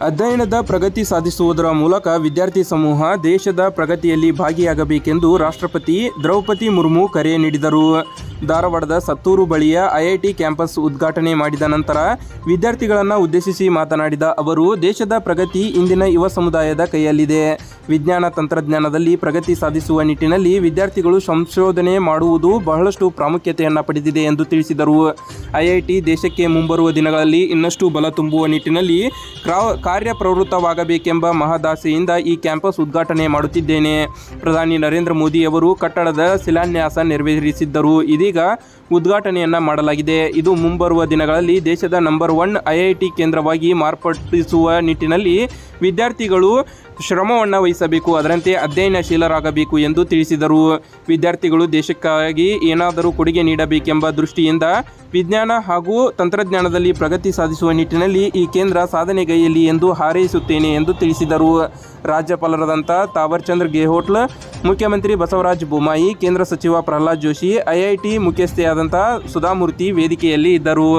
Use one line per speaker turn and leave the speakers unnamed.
ಅಧ್ಯಯನದ ಪ್ರಗತಿ ಸಾಧಿಸುವುದರ ಮೂಲಕ ವಿದ್ಯಾರ್ಥಿ ಸಮೂಹ ದೇಶದ ಪ್ರಗತಿಯಲ್ಲಿ ಭಾಗಿಯಾಗಬೇಕೆಂದು ರಾಷ್ಟ್ರಪತಿ ದ್ರೌಪದಿ ಮುರ್ಮು ಕರೆ ನೀಡಿದರು. ಧಾರವಾಡದ ಸತ್ತೂರು ಬಳಿಯ ಐಐಟಿ ಕ್ಯಾಂಪಸ್ ಉದ್ಘಾಟನೆ ಮಾಡಿದ ನಂತರ ವಿದ್ಯಾರ್ಥಿಗಳನ್ನು ಉದ್ದೇಶಿಸಿ ಮಾತನಾಡಿದ ಅವರು, ದೇಶದ ಪ್ರಗತಿ ಇಂದಿನ ಯುವ ಸಮುದಾಯದ ಕೈಯಲ್ಲಿದೆ. ವಿಜ್ಞಾನ ತಂತ್ರಜ್ಞಾನದಲ್ಲಿ ಪ್ರಗತಿ ಸಾಧಿಸುವ ನಿಟ್ಟಿನಲ್ಲಿ ವಿದ್ಯಾರ್ಥಿಗಳು ಸಂಶೋಧನೆ ಮಾಡುವುದು ಬಹಳಷ್ಟು ಪ್ರಾಮುಖ್ಯತೆಯನ್ನು ಪಡೆದಿದೆ ಎಂದು ತಿಳಿಸಿದರು. ಐಐಟಿ ದೇಶಕ್ಕೆ ಮುಂಬರುವ ದಿನಗಳಲ್ಲಿ ಇನ್ನಷ್ಟು ಬಲ ತುಂಬುವ ನಿಟ್ಟಿನಲ್ಲಿ ಕ್ರಾ- ಕಾರ್ಯಪ್ರವೃತ್ತವಾಗಬೇಕೆಂಬ ಮಹದಾಸೆಯಿಂದ ಈ ಕ್ಯಾಂಪಸ್ ಉದ್ಘಾಟನೆ ಮಾಡುತ್ತಿದ್ದೇನೆ. ಪ್ರಧಾನಿ ನರೇಂದ್ರ ಮೋದಿ ಅವರು ಕಟ್ಟಡದ ಶಿಲಾನ್ಯಾಸ ನೆರವೇರಿಸಿದ್ದರು. ಇದೀಗ ಉದ್ಘಾಟನೆಯನ್ನ ಮಾಡಲಾಗಿದೆ. ಇದು ಮುಂಬರುವ ದಿನಗಳಲ್ಲಿ ದೇಶದ ನಂಬರ್ ಒನ್ ಐಐಟಿ ಕೇಂದ್ರವಾಗಿ ಮಾರ್ಪಡಿಸುವ ನಿಟ್ಟಿನಲ್ಲಿ ವಿದ್ಯಾರ್ಥಿಗಳು ಶ್ರಮವನ್ನು ವಹಿಸಬೇಕು, ಅದರಂತೆ ಅಧ್ಯಯನಶೀಲರಾಗಬೇಕು ಎಂದು ತಿಳಿಸಿದರು. ವಿದ್ಯಾರ್ಥಿಗಳು ದೇಶಕ್ಕಾಗಿ ಏನಾದರೂ ಕೊಡುಗೆ ನೀಡಬೇಕೆಂಬ ದೃಷ್ಟಿಯಿಂದ ವಿಜ್ಞಾನ ಹಾಗೂ ತಂತ್ರಜ್ಞಾನದಲ್ಲಿ ಪ್ರಗತಿ ಸಾಧಿಸುವ ನಿಟ್ಟಿನಲ್ಲಿ ಈ ಕೇಂದ್ರ ಸಾಧನೆಗೈಯಲ್ಲಿ ಎಂದು ಹಾರೈಸುತ್ತೇನೆ ಎಂದು ತಿಳಿಸಿದರು. ರಾಜ್ಯಪಾಲರಾದಂಥ ತಾವರ್ಚಂದ್ರ ಗೆಹೋಟ್ಲ್ ಮುಖ್ಯಮಂತ್ರಿ ಬಸವರಾಜ ಬೊಮ್ಮಾಯಿ, ಕೇಂದ್ರ ಸಚಿವ ಪ್ರಹ್ಲಾದ್ ಜೋಶಿ ಐಐಟಿ ಮುಖ್ಯಸ್ಥೆಯಾದಂಥ ಸುಧಾಮೂರ್ತಿ ವೇದಿಕೆಯಲ್ಲಿ ಇದ್ದರು.